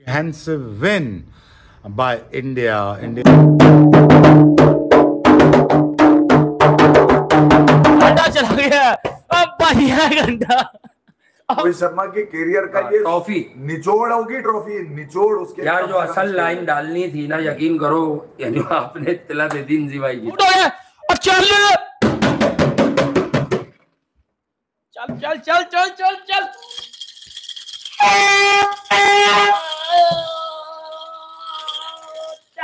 comprehensive win by India. India. घंटा चला गया। अब बढ़िया घंटा। रोहित शर्मा के करियर का ये ट्रॉफी। निचोड़ होगी ट्रॉफी? निचोड़ उसके यार जो असल लाइन डालनी थी ना यकीन करो यानी आपने तिला दे दी इंजी भाई की। उठ और चल। चल चल चल चल चल चल।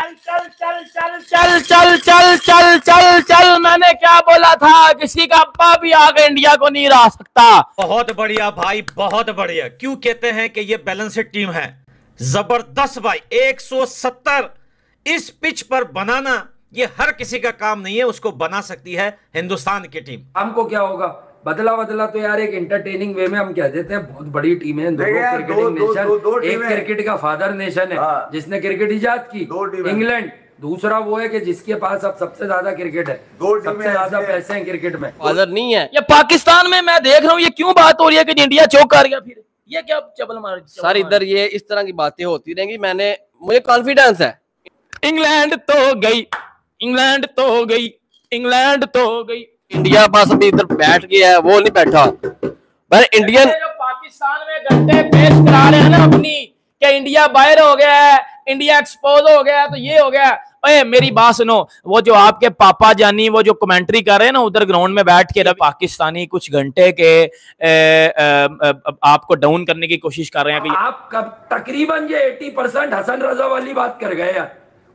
चल चल चल चल चल चल चल चल चल चल मैंने क्या बोला था किसी का अब्बा भी आगे इंडिया को नहीं रहा सकता बहुत बढ़िया भाई बहुत बढ़िया क्यों कहते हैं कि ये बैलेंस्ड टीम है ज़बरदस्त भाई 170 इस पिच पर बनाना ये हर किसी का काम नहीं है उसको बना सकती है हिंदुस्तान की टीम हमको क्या होगा बदला बदला तो यार एक एंटरटेनिंग वे में हम कह देते हैं बहुत बड़ी टीम है देखिए यार, क्रिकेटिंग दो- दो- नेशन एक क्रिकेट का फादर नेशन है हाँ। जिसने क्रिकेट इजाद की इंग्लैंड दूसरा वो है कि जिसके पास अब सबसे ज़्यादा क्रिकेट है दो टीमें सबसे ज़्यादा पैसे हैं क्रिकेट में। फादर नहीं है। ये पाकिस्तान में मैं देख रहा हूँ ये क्यों बात हो रही है कि इंडिया चौक कर गया फिर? ये क्या चबल मार सर इधर ये इस तरह की बातें होती रहेंगी मैंने मुझे कॉन्फिडेंस है। इंग्लैंड तो गई इंग्लैंड तो गई इंग्लैंड तो गई। इंडिया पास अभी इधर बैठ गया है वो नहीं बैठा। पर इंडियन जो पाकिस्तान में घंटे पेश करा रहे हैं ना अपनी कि इंडिया बाहर हो गया है इंडिया एक्सपोज हो गया है, तो ये हो गया ओए मेरी बात सुनो वो जो आपके पापा जानी वो जो कमेंट्री कर रहे हैं ना उधर ग्राउंड में बैठ के पाकिस्तानी कुछ घंटे के ए, ए, ए, आपको डाउन करने की कोशिश कर रहे हैं कि आप कब तकरीबन ये 80 परसेंट हसन रजा वाली बात कर गए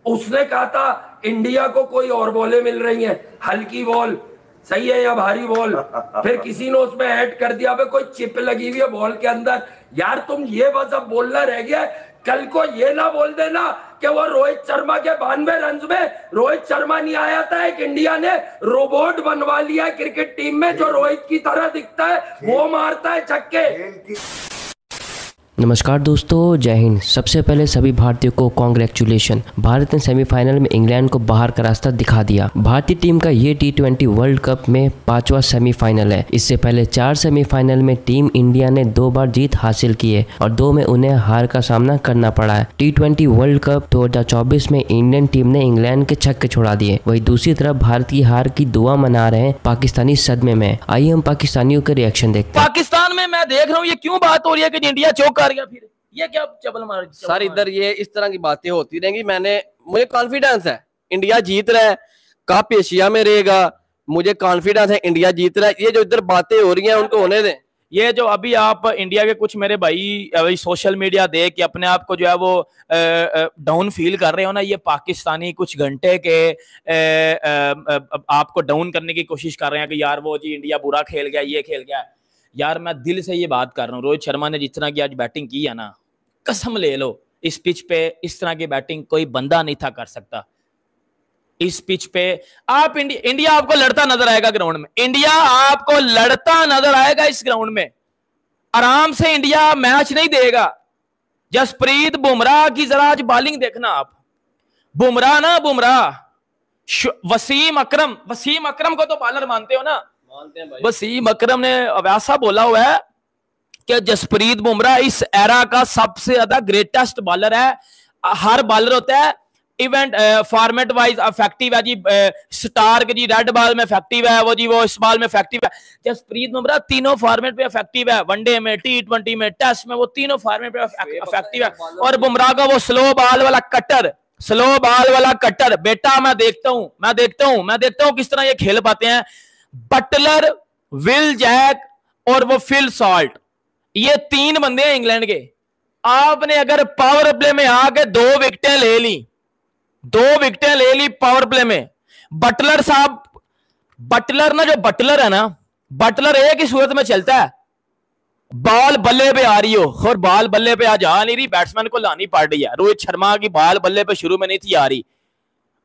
उसने कहा था इंडिया को कोई और बॉलें मिल रही है हल्की बॉल सही है या भारी बॉल? फिर किसी ने उसमें ऐड कर दिया अबे कोई चिप लगी हुई है बॉल के अंदर। यार तुम ये बस अब बोलना रह गया कल को ये ना बोल देना कि वो रोहित शर्मा के बानवे रन में रोहित शर्मा नहीं आया था एक इंडिया ने रोबोट बनवा लिया क्रिकेट टीम में जो रोहित की तरह दिखता है वो मारता है छक्के। नमस्कार दोस्तों, जय हिंद। सबसे पहले सभी भारतीयों को कॉन्ग्रेचुलेशन भारत ने सेमीफाइनल में इंग्लैंड को बाहर का रास्ता दिखा दिया। भारतीय टीम का ये टी ट्वेंटी वर्ल्ड कप में पांचवा सेमीफाइनल है। इससे पहले चार सेमीफाइनल में टीम इंडिया ने दो बार जीत हासिल की है और दो में उन्हें हार का सामना करना पड़ा है। टी ट्वेंटी वर्ल्ड कप 2024 में इंडियन टीम ने इंग्लैंड के छक्के छोड़ा दिए। वही दूसरी तरफ़ भारत की हार की दुआ मना रहे हैं पाकिस्तानी सदमे में। आइए हम पाकिस्तानियों के रिएक्शन देखते पाकिस्तान में मैं देख रहा हूँ, ये क्यों बात हो रही है कि इंडिया चौक कर गया फिर। ये क्या चबल मार चबल सर इधर ये इस तरह की बातें होती रहेंगी। मैंने मुझे कॉन्फिडेंस है। इंडिया जीत रहा है। कप एशिया में रहेगा। मुझे कॉन्फिडेंस है इंडिया जीत रहा है। ये जो इधर बातें हो रही हैं उनको होने दें। ये जो अभी आप इंडिया के कुछ मेरे भाई अभी सोशल मीडिया देख के अपने आप को जो है वो डाउन फील कर रहे हो ना ये पाकिस्तानी कुछ घंटे के आपको डाउन करने की कोशिश कर रहे हैं कि यार वो जी इंडिया बुरा खेल गया ये खेल गया। यार मैं दिल से ये बात कर रहा हूँ, रोहित शर्मा ने जितना की आज बैटिंग की है ना, कसम ले लो, इस पिच पे इस तरह की बैटिंग कोई बंदा नहीं था कर सकता। इस पिच पे आप इंडिया इंडिया आपको लड़ता नज़र आएगा ग्राउंड में। इंडिया आपको लड़ता नज़र आएगा इस ग्राउंड में। आराम से इंडिया मैच नहीं देगा। जसप्रीत बुमराह की जरा आज बॉलिंग देखना आप। बुमराह ना, बुमराह। वसीम अकरम वसीम अकरम को तो बॉलर मानते हो ना। वसीम अकरम ने वैसा बोला हुआ है कि जसप्रीत बुमराह इस एरा का सबसे ज़्यादा ग्रेटेस्ट बॉलर है। हर बॉलर होता है। इवेंट फॉर्मेट वाइज इफ़ेक्टिव है जी स्टार के जी रेड बॉल में इफ़ेक्टिव है वो जी वो इस बॉल में इफ़ेक्टिव है। जसप्रीत बुमराह तीनों फॉर्मेट पे इफ़ेक्टिव है। वनडे में टी ट्वेंटी में टेस्ट में वो तीनों फॉर्मेट पे इफ़ेक्टिव है और बुमराह का वो स्लो बॉल वाला कटर स्लो बॉल वाला कटर बेटा मैं देखता हूँ मैं देखता हूँ मैं देखता हूँ किस तरह ये खेल पाते हैं। बटलर विल जैक और वो फिल सॉल्ट ये तीन बंदे हैं इंग्लैंड के। आपने अगर पावर प्ले में आके दो विकटें ले ली, दो विकटें ले ली पावर प्ले में। बटलर साहब बटलर ना जो बटलर है ना बटलर एक ही सूरत में चलता है। बॉल बल्ले पे आ रही हो, और बॉल बल्ले पे आज आ नहीं रही बैट्समैन को लानी पड़ रही है। रोहित शर्मा की बॉल बल्ले पे शुरू में नहीं थी आ रही।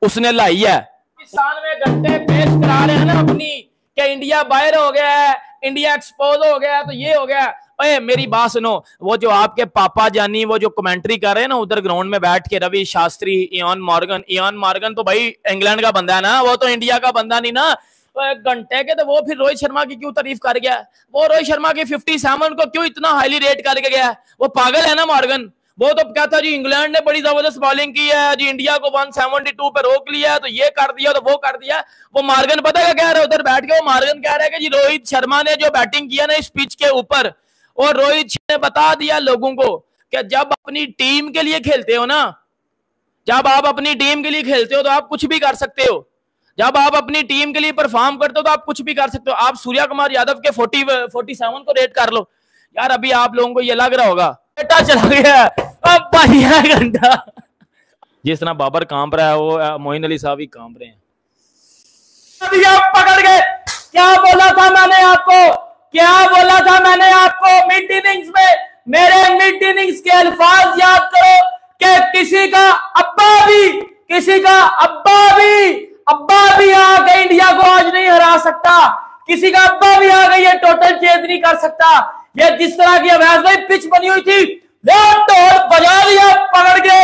उसने लाई है। पाकिस्तान में घंटे पेश करा रहे हैं ना अपनी। कि इंडिया बाहर हो गया है इंडिया एक्सपोज हो गया है, तो ये हो गया ओए मेरी बात सुनो वो जो आपके पापा जानी वो जो कमेंट्री कर रहे हैं ना उधर ग्राउंड में बैठ के Ravi Shastri Ian Morgan Ian Morgan तो भाई इंग्लैंड का बंदा है ना वो तो इंडिया का बंदा नहीं ना। घंटे के तो वो फिर रोहित शर्मा की क्यों तारीफ़ कर गया? वो रोहित शर्मा की फिफ्टी सेवन को क्यों इतना हाईली रेट करके गया? वो पागल है ना मॉर्गन वो तो क्या था जी, इंग्लैंड ने बड़ी ज़बरदस्त बॉलिंग की है, जी, इंडिया को 172 पे रोक लिया है तो ये कर दिया तो वो कर दिया। वो मार्गन, पता क्या कह रहे हैं? उधर बैठ के वो मार्गन कह रहे हैं कि जी, रोहित शर्मा ने जो बैटिंग किया ना इस पिच के ऊपर, और रोहित ने बता दिया लोगों को कि जब अपनी टीम के लिए खेलते हो ना, जब आप अपनी टीम के लिए खेलते हो तो आप कुछ भी कर सकते हो। जब आप अपनी टीम के लिए परफॉर्म करते हो तो आप कुछ भी कर सकते हो। आप सूर्या कुमार यादव के फोर्टी फोर्टी सेवन को रेट कर लो। यार, अभी आप लोगों को ये लग रहा होगा बेटा चला गया। अब बढ़िया घंटा जिस तरह बाबर काँप रहा है वो मोइन अली साहब ही काँप रहे हैं। अभी आप पकड़ गए। क्या बोला था मैंने आपको? क्या बोला था मैंने आपको? मिड इनिंग्स में मेरे मिड इनिंग्स के अल्फाज याद करो कि किसी का अब्बा भी किसी का अब्बा भी अब्बा भी आके इंडिया को आज नहीं हरा सकता। किसी का अब्बा भी आ गई ये टोटल चेंज नहीं कर सकता। ये जिस तरह की अवैध भाई पिच बनी हुई थी ढोल बजा दिया, पकड़ के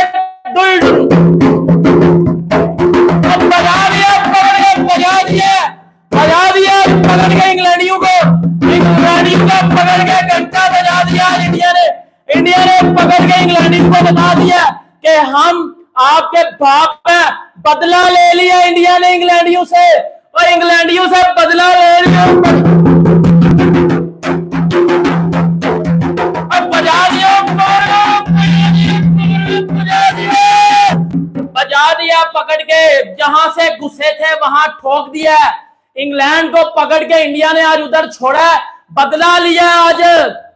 बजा दिया, पकड़ के इंग्लैंडियों को। इंग्लैंडियों को पकड़ के घंटा बजा दिया इंडिया ने। इंडिया ने पकड़ के इंग्लैंडियों को बता दिया कि हम आपके बाप में बदला ले लिया इंडिया ने इंग्लैंडियों से। और इंग्लैंडियों से बदला ले लिया। बजा दिया पकड़ के जहाँ से गुस्से थे, वहाँ ठोक दिया। इंग्लैंड को पकड़ के इंडिया ने आज उधर छोड़ा बदला लिया आज।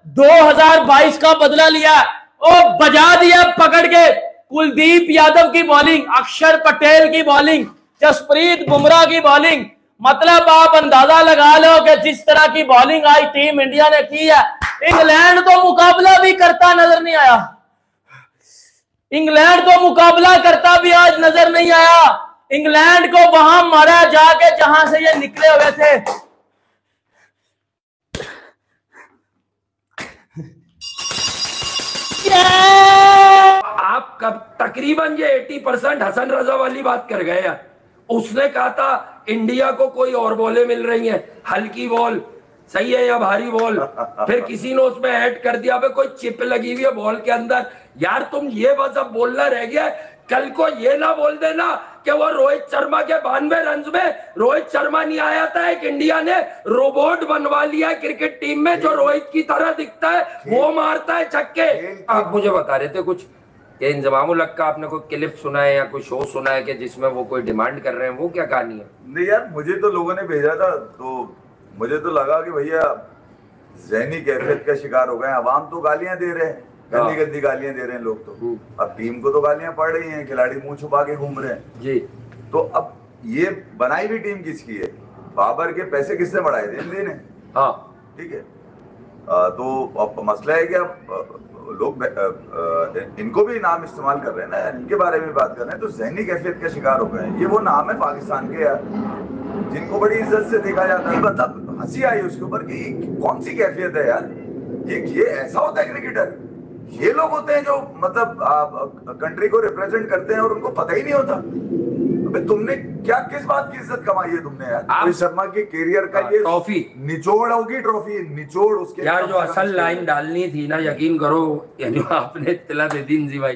2022 का बदला लिया। और बजा दिया पकड़ के। कुलदीप यादव की बॉलिंग, अक्षर पटेल की बॉलिंग, जसप्रीत बुमराह की बॉलिंग। मतलब आप अंदाज़ा लगा लो कि जिस तरह की बॉलिंग आज टीम इंडिया ने की है। इंग्लैंड तो मुकाबला भी करता नज़र नहीं आया। इंग्लैंड को मुकाबला करता भी आज नज़र नहीं आया। इंग्लैंड को वहाँ मारा जाके जहाँ से ये निकले हुए थे। आप कब तकरीबन ये 80 परसेंट हसन रजा वाली बात कर गए यार उसने कहा था इंडिया को कोई और बॉलें मिल रही हैं। हल्की बॉल सही है या भारी बॉल? फिर किसी ने उसमें ऐड कर दिया कोई चिप लगी हुई है बॉल के अंदर। यार तुम ये बस अब बोलना रह गया कल को ये ना बोल देना कि वो रोहित शर्मा के बानवे रन में रोहित शर्मा नहीं आया था एक इंडिया ने रोबोट बनवा लिया क्रिकेट टीम में जो रोहित की तरह दिखता है वो मारता है छक्के। आप मुझे बता रहे थे कुछ? ये इंजमाम का आपने कोई क्लिप सुना है या कोई शो सुना है कि जिसमें वो कोई डिमांड कर रहे हैं? वो क्या कहानी है? नहीं यार मुझे तो लोगों ने भेजा था तो मुझे तो लगा कि भैया जहनी कैफियत का शिकार हो गए। अवाम तो गालियाँ दे रहे हैं। गंदी हाँ। गंदी गालियाँ दे रहे हैं लोग तो। हम्म। अब टीम को तो गालियाँ पड़ रही हैं खिलाड़ी मुँह छुपा के घूम रहे हैं। जी। तो अब ये बनाई भी टीम किसकी है? बाबर के पैसे किसने बढ़ाए थे? ने। हाँ। ठीक है। आ, तो अब मसला है कि अब लोग इनको भी नाम इस्तेमाल कर रहे हैं ना इनके बारे में बात कर रहे हैं। तो जहनी कैफियत का शिकार हो गए हैं। ये वो नाम है पाकिस्तान के यार जिनको बड़ी इज़्ज़त से देखा जाता है। मतलब हँसी आई उसके ऊपर कि कौन सी कैफियत है यार? ये ये ऐसा होता है क्रिकेटर ये लोग होते हैं जो मतलब कंट्री को रिप्रेजेंट करते हैं और उनको पता ही नहीं होता। अबे तुमने क्या किस बात की इज़्ज़त कमाई है तुमने यार? रोहित शर्मा के करियर का हाँ, ये ट्रॉफी। निचोड़ होगी ट्रॉफी निचोड़ उसके यार जो असल लाइन डालनी थी ना यकीन करो यानी आपने इतला दे दी जी भाई